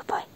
Goodbye.